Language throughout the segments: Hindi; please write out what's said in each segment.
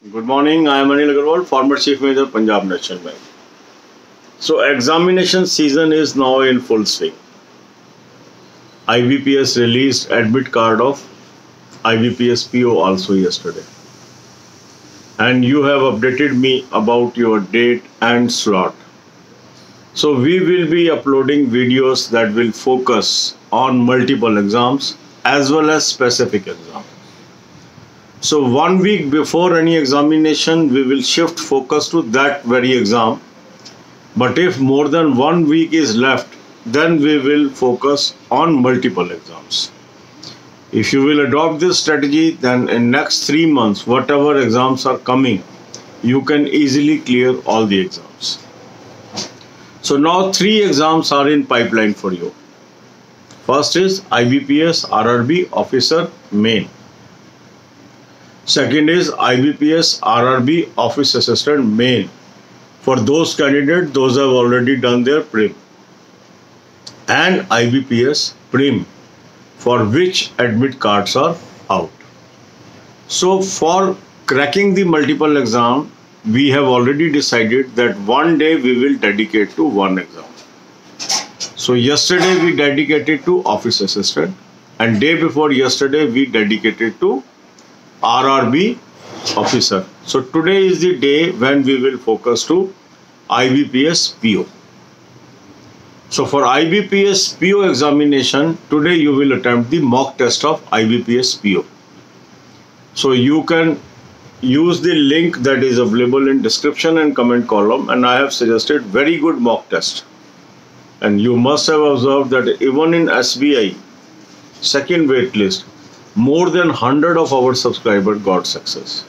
Good morning. I am Anil Agarwal, former Chief Major, Punjab National Bank. So, examination season is now in full swing. IBPS released admit card of IBPS PO also yesterday. And you have updated me about your date and slot. So, we will be uploading videos that will focus on multiple exams as well as specific exams. So one week before any examination, we will shift focus to that very exam. But if more than one week is left, then we will focus on multiple exams. If you will adopt this strategy, then in next three months, whatever exams are coming, you can easily clear all the exams. So now three exams are in pipeline for you. First is IBPS RRB Officer Main. Second is IBPS RRB Office Assistant Main. For those candidates, those have already done their prim. And IBPS Prim, for which admit cards are out. So for cracking the multiple exam, we have already decided that one day we will dedicate to one exam. So yesterday we dedicated to office assistant and day before yesterday we dedicated to RRB officer. So today is the day when we will focus to IBPS PO. So for IBPS PO examination, today you will attempt the mock test of IBPS PO. So you can use the link that is available in description and comment column and I have suggested very good mock test. And you must have observed that even in SBI second wait list, more than 100 of our subscribers got success.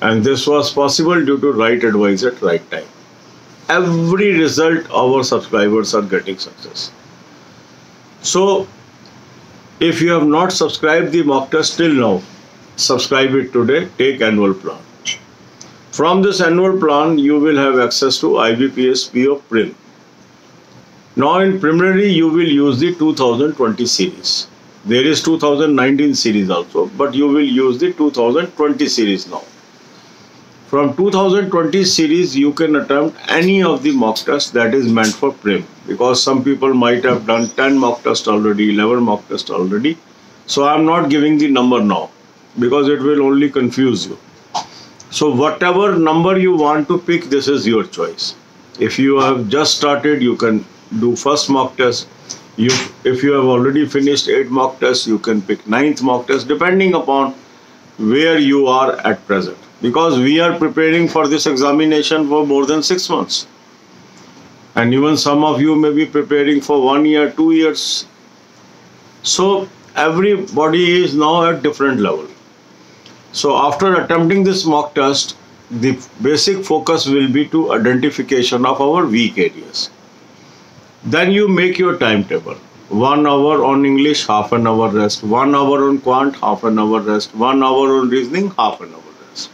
And this was possible due to right advice at right time. Every result our subscribers are getting success. So if you have not subscribed the mock test till now, subscribe it today, take annual plan. From this annual plan, you will have access to IBPS PO Prim. Now in preliminary, you will use the 2020 series. There is 2019 series also, but you will use the 2020 series now. From 2020 series, you can attempt any of the mock tests that is meant for Prim because some people might have done 10 mock tests already, 11 mock tests already. So I'm not giving the number now because it will only confuse you. So whatever number you want to pick, this is your choice. If you have just started, you can do first mock test you if you have already finished eight mock tests you can pick ninth mock test depending upon where you are at present. Because we are preparing for this examination for more than six months. And even some of you may be preparing for one year two years. So everybody is now at different level. So after attempting this mock test the basic focus will be to identification of our weak areas then you make your timetable. One hour on English, half an hour rest. One hour on quant, half an hour rest. One hour on reasoning, half an hour rest.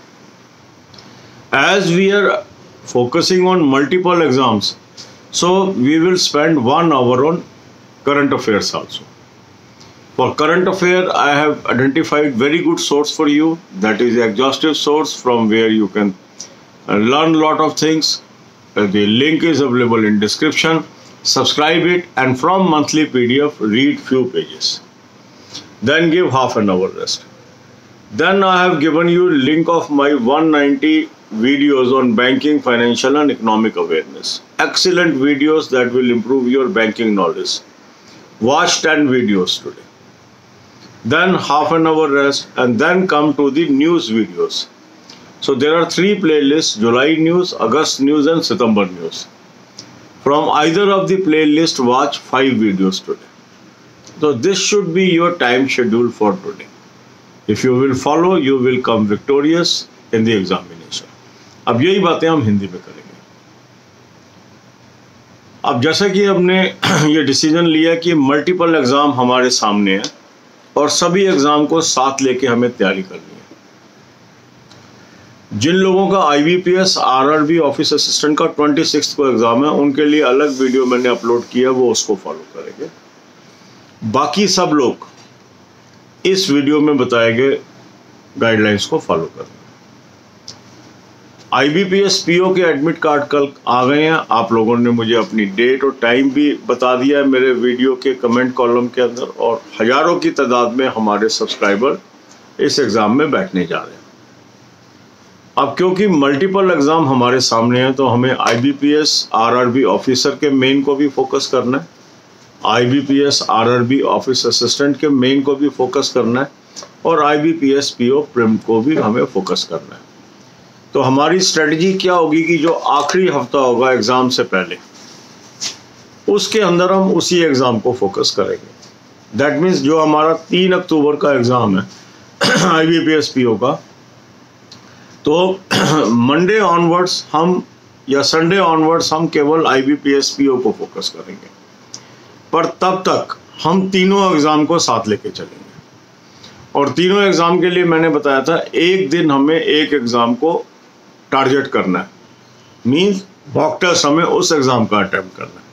As we are focusing on multiple exams, so we will spend one hour on current affairs also. For current affair, I have identified very good source for you. That is exhaustive source from where you can learn a lot of things. The link is available in description subscribe it and from monthly PDF read few pages. Then give half an hour rest. Then I have given you link of my 190 videos on banking, financial and economic awareness. Excellent videos that will improve your banking knowledge. Watch 10 videos today. Then half an hour rest and then come to the news videos. So there are three playlists, July news, August news and September news. From either of the playlist, watch 5 videos today. So this should be your time schedule for today. If you will follow, you will come victorious in the examination. यही बातें हम हिंदी में करेंगे अब जैसा कि हमने ये डिसीज़न लिया कि मल्टीपल एग्ज़ाम हमारे सामने है और सभी एग्ज़ाम को साथ लेके हमें तैयारी करनी है जिन लोगों का आईबीपीएस आरआरबी ऑफ़िस असिस्टेंट का ट्वेंटी सिक्स को एग्ज़ाम है, उनके लिए अलग वीडियो मैंने अपलोड किया वो उसको फॉलो करेंगे। बाकी सब लोग इस वीडियो में बताए गए गाइडलाइंस को फॉलो करें आईबीपीएस पीओ के एडमिट कार्ड कल आ गए हैं। आप लोगों ने मुझे अपनी डेट और टाइम भी बता दिया है मेरे वीडियो के कमेंट कॉलम के अंदर और हज़ारों की तादाद में हमारे सब्सक्राइबर इस एग्ज़ाम में बैठने जा रहे हैं। अब क्योंकि मल्टीपल एग्ज़ाम हमारे सामने हैं तो हमें आईबीपीएस आरआरबी ऑफिसर के मेन को भी फोकस करना है। आईबीपीएस आरआरबी ऑफ़िस असिस्टेंट के मेन को भी फोकस करना है और आईबीपीएस पीओ प्रिम को भी हमें फोकस करना है। तो हमारी स्ट्रेटजी क्या होगी कि जो आखिरी हफ़्ता होगा एग्ज़ाम से पहले, उसके अंदर हम उसी एग्ज़ाम को फोकस करेंगे। दैट मीन्स जो हमारा तीन अक्टूबर का एग्ज़ाम है I B P S P O का तो मंडे ऑनवर्ड्स हम या संडे ऑनवर्ड्स हम केवल I B P S P O को फोकस करेंगे। पर तब तक हम तीनों एग्ज़ाम को साथ लेके चलेंगे। और तीनों एग्ज़ाम के लिए मैंने बताया था, एक दिन हमें एक एग्ज़ाम को टारगेट करना है। मीन्स मॉक टेस्ट हमें उस एग्ज़ाम का अटैम्प्ट करना है।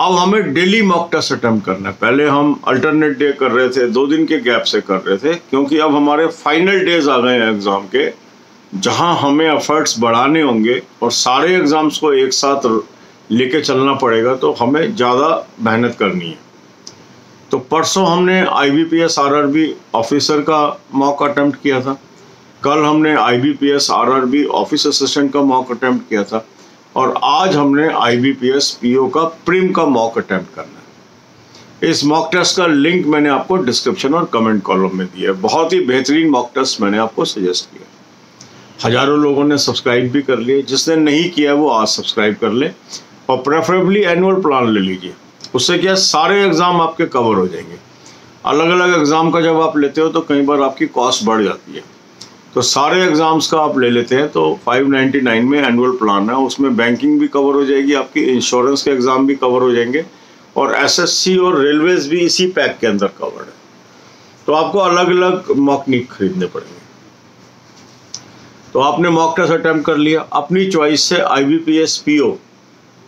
अब हमें डेली मॉक टेस्ट अटैम्प्ट करना है। पहले हम अल्टरनेट डे कर रहे थे, दो दिन के गैप से कर रहे थे, क्योंकि अब हमारे फाइनल डेज़ आ गए हैं एग्ज़ाम के। जहाँ हमें एफर्ट्स बढ़ाने होंगे और सारे एग्ज़ाम्स को एक साथ लेके चलना पड़ेगा तो हमें ज़्यादा मेहनत करनी है। तो परसों हमने I B P S R R B officer का मॉक अटैम्प्ट किया था। कल हमने I B P S R R B office assistant का मॉक अटैम्प्ट किया था। और आज हमने I B P S P O का प्रीम का मॉक अटैम्प्ट करना है। इस मॉक टेस्ट का लिंक मैंने आपको डिस्क्रिप्शन और कमेंट कॉलम में दिया है। बहुत ही बेहतरीन मॉक टेस्ट मैंने आपको सजेस्ट किया हज़ारों लोगों ने सब्सक्राइब भी कर लिए। जिसने नहीं किया वो आज सब्सक्राइब कर ले और प्रेफरेबली एनुअल प्लान ले लीजिए। उससे क्या सारे एग्ज़ाम आपके कवर हो जाएँगे। अलग अलग एग्ज़ाम का जब आप लेते हो तो कई बार आपकी कॉस्ट बढ़ जाती है। तो सारे एग्ज़ाम्स का आप ले लेते हैं तो 599 में एनुअल प्लान है। उसमें बैंकिंग भी कवर हो जाएगी, आपकी इंश्योरेंस के एग्ज़ाम भी कवर हो जाएँगे और एसएससी और रेलवेज भी इसी पैक के अंदर कवर्ड है। तो आपको अलग अलग मॉक नीक खरीदने पड़ेंगे। तो आपने मॉक टेस्ट अटैम्प्ट कर लिया। अपनी चॉइस से I B P S P O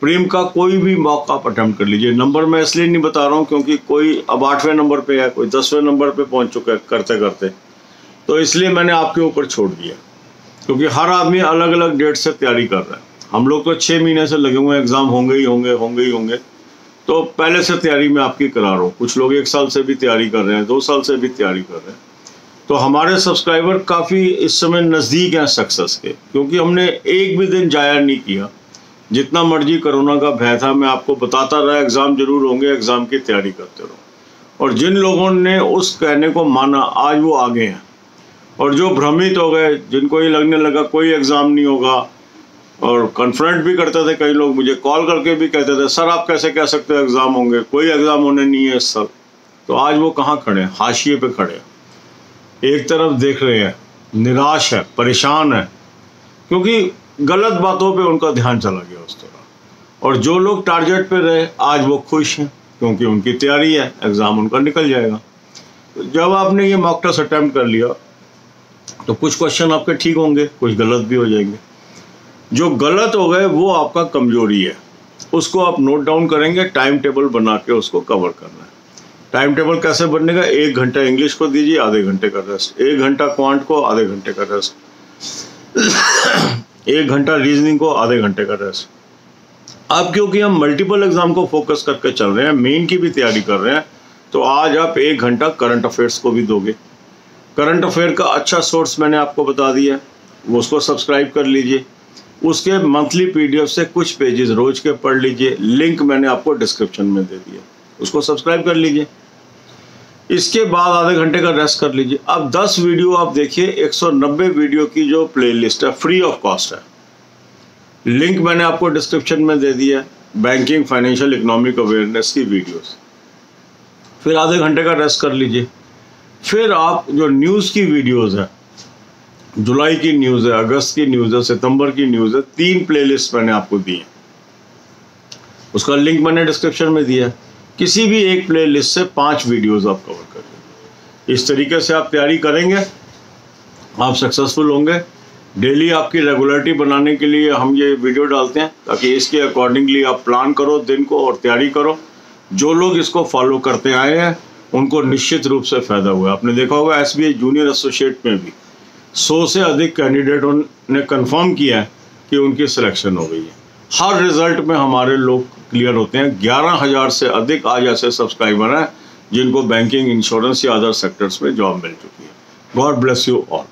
prim का कोई भी मॉक आप अटैम्प्ट कर लीजिए। नंबर मैं इसलिए नहीं बता रहा हूँ क्योंकि कोई अब आठवें नंबर पे है, कोई दसवें नंबर पे पहुँच चुका है करते करते तो इसलिए मैंने आपके ऊपर छोड़ दिया। क्योंकि हर आदमी अलग अलग डेट से तैयारी कर रहा है। हम लोग तो छः महीने से लगे हुए हैं एग्ज़ाम होंगे ही होंगे होंगे ही होंगे। तो पहले से तैयारी मैं आपकी करा रहा हूँ। कुछ लोग एक साल से भी तैयारी कर रहे हैं, दो साल से भी तैयारी कर रहे हैं। तो हमारे सब्सक्राइबर काफ़ी इस समय नज़दीक हैं सक्सेस के, क्योंकि हमने एक भी दिन जाया नहीं किया। जितना मर्ज़ी कोरोना का भय था, मैं आपको बताता रहा एग्ज़ाम ज़रूर होंगे एग्ज़ाम की तैयारी करते रहो। और जिन लोगों ने उस कहने को माना, आज वो आगे हैं। और जो भ्रमित हो गए, जिनको ये लगने लगा कोई एग्ज़ाम नहीं होगा, और कन्फ्रंट भी करते थे कई लोग, मुझे कॉल करके भी कहते थे सर आप कैसे कह सकते हो एग्ज़ाम होंगे? कोई एग्ज़ाम होने नहीं है सर तो आज वो कहाँ खड़े हैं? हाशिए पे खड़े हैं। एक तरफ़ देख रहे हैं, निराश है, परेशान है, क्योंकि गलत बातों पे उनका ध्यान चला गया उस तरह और जो लोग टारगेट पे रहे, आज वो खुश हैं, क्योंकि उनकी तैयारी है, एग्ज़ाम उनका निकल जाएगा। तो जब आपने ये मॉक टेस्ट अटैम्प्ट कर लिया तो कुछ क्वेश्चन आपके ठीक होंगे, कुछ गलत भी हो जाएँगे। जो गलत हो गए, वो आपका कमज़ोरी है। उसको आप नोट डाउन करेंगे टाइम टेबल बना के उसको कवर करना है। टाइम टेबल कैसे बनेगा एक घंटा इंग्लिश को दीजिए, आधे घंटे का रेस्ट एक घंटा क्वांट को, आधे घंटे का रेस्ट एक घंटा रीजनिंग को, आधे घंटे का रेस्ट अब क्योंकि हम मल्टीपल एग्ज़ाम को फोकस करके चल रहे हैं मेन की भी तैयारी कर रहे हैं तो आज आप एक घंटा करंट अफेयर्स को भी दोगे। करंट अफेयर का अच्छा सोर्स मैंने आपको बता दिया वो उसको सब्सक्राइब कर लीजिए। उसके मंथली पीडीएफ से कुछ पेजेस रोज के पढ़ लीजिए। लिंक मैंने आपको डिस्क्रिप्शन में दे दिया। उसको सब्सक्राइब कर लीजिए। इसके बाद आधे घंटे का रेस्ट कर लीजिए। अब 10 वीडियो आप देखिए 190 वीडियो की जो प्लेलिस्ट है फ्री ऑफ़ कॉस्ट है। लिंक मैंने आपको डिस्क्रिप्शन में दे दिया बैंकिंग फाइनेंशियल इकोनॉमिक अवेयरनेस की वीडियोस फिर आधे घंटे का रेस्ट कर लीजिए। फिर आप जो न्यूज़ की वीडियोस है, जुलाई की न्यूज़ है, अगस्त की न्यूज़ है, सितंबर की न्यूज़ है, तीन प्लेलिस्ट मैंने आपको दी है। उसका लिंक मैंने डिस्क्रिप्शन में दिया है। किसी भी एक प्लेलिस्ट से पाँच वीडियोस आप कवर करेंगे इस तरीके से आप तैयारी करेंगे, आप सक्सेसफुल होंगे। डेली आपकी रेगुलरिटी बनाने के लिए हम ये वीडियो डालते हैं ताकि इसके अकॉर्डिंगली आप प्लान करो, दिन को और तैयारी करो। जो लोग इसको फॉलो करते आए हैं, उनको निश्चित रूप से फ़ायदा हुआ आपने देखा होगा एसबीआई जूनियर एसोसिएट में भी सौ से अधिक कैंडिडेटों ने कन्फर्म किया है कि उनकी सिलेक्शन हो गई है। हर रिज़ल्ट में हमारे लोग क्लियर होते हैं। ग्यारह हज़ार से अधिक आज ऐसे सब्सक्राइबर हैं जिनको बैंकिंग इंश्योरेंस या अदर सेक्टर्स में जॉब मिल चुकी है। God bless you all